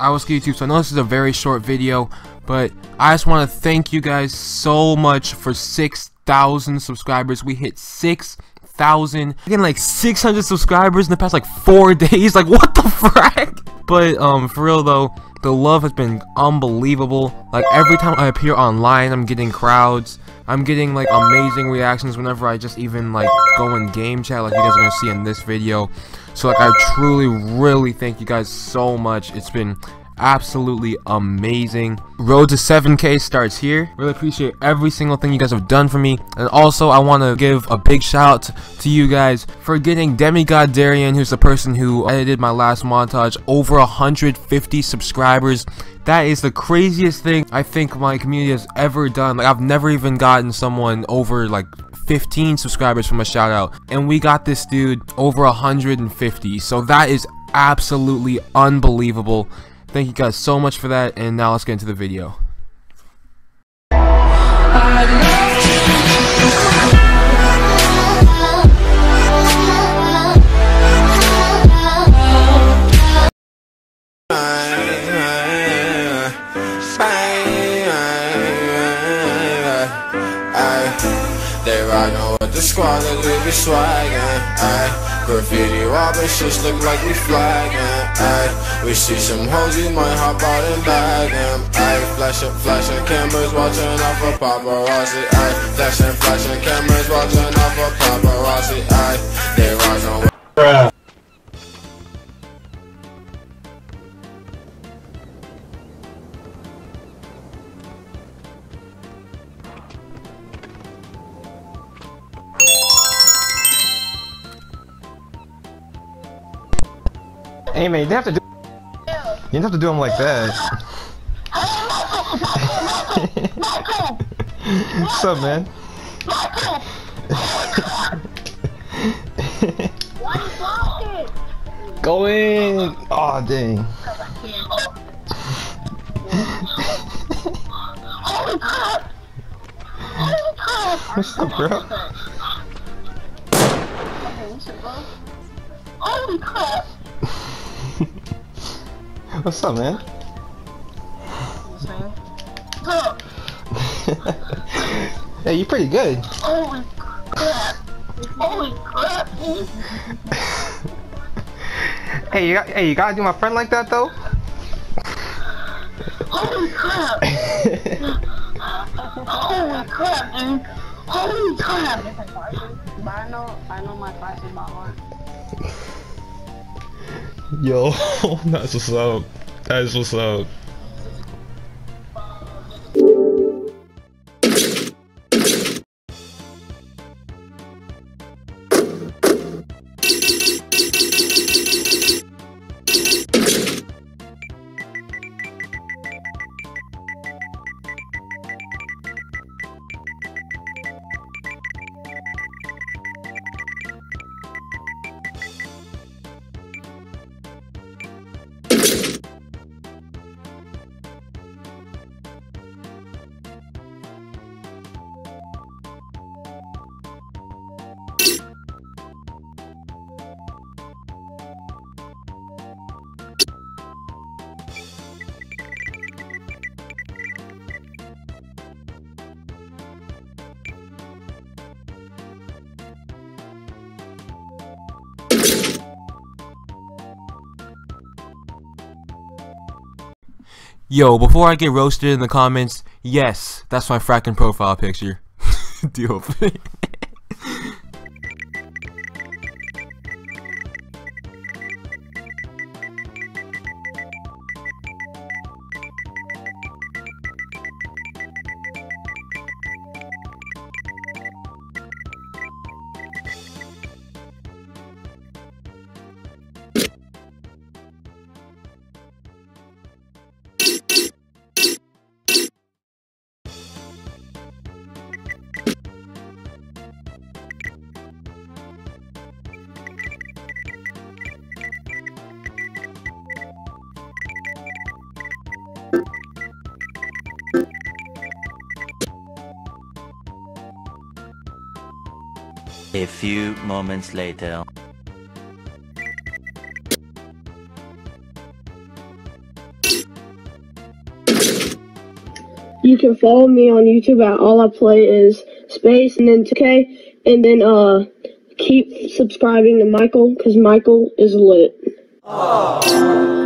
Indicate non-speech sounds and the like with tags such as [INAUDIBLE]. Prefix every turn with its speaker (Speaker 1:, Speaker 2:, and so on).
Speaker 1: Owlski YouTube. So I know this is a very short video, but I just want to thank you guys so much for 6,000 subscribers. We hit 6,000, getting like 600 subscribers in the past like four [LAUGHS] days. Like what the frack? But um, for real though, the love has been unbelievable. Like every time I appear online, I'm getting crowds. I'm getting like amazing reactions whenever I just even like go in game chat like you guys are gonna see in this video. So like I truly really thank you guys so much. It's been absolutely amazing. Road to 7k starts here. Really appreciate every single thing you guys have done for me. And also I want to give a big shout out to you guys for getting Demigod Darian, who's the person who edited my last montage, over 150 subscribers. That is the craziest thing I think my community has ever done. Like I've never even gotten someone over like 15 subscribers from a shout out and we got this dude over 150 so that is absolutely unbelievable Thank you guys so much for that, and now let's get into the video.
Speaker 2: They ride on with the squad and leave you swaggin', Graffiti robbing shits look like we flagging, ayy. We see some hoes, we might hop out and bag them, ayy. Flashing, flashing cameras, watching off of paparazzi, ayy. Flashing, flashing cameras, watching off of paparazzi, ayy. They on with
Speaker 3: Hey man, you didn't have to do. You didn't have to do them like that. What's up, man? Go in. Oh dang. What's up, bro?
Speaker 4: Holy crap!
Speaker 3: What's up, man? hey, you're pretty good.
Speaker 4: Holy crap! Holy crap!
Speaker 3: hey, you got, hey, you gotta do my friend like that though.
Speaker 4: Holy crap! Holy crap, dude! Holy crap! I know, I know my classes by heart.
Speaker 3: Yo, that's what's up. That is what's up.
Speaker 1: Yo, before I get roasted in the comments, yes, that's my fracking profile picture. [LAUGHS] Deal with [LAUGHS] it.
Speaker 5: A few moments later.
Speaker 4: You can follow me on YouTube at all I play is space and then 2K and then uh keep subscribing to Michael because Michael is lit. Aww.